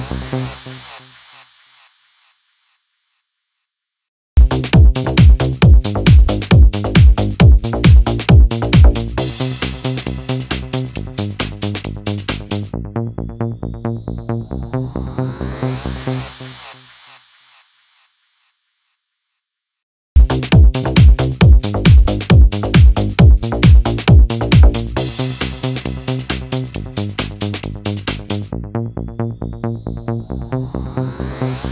Peace. Thank.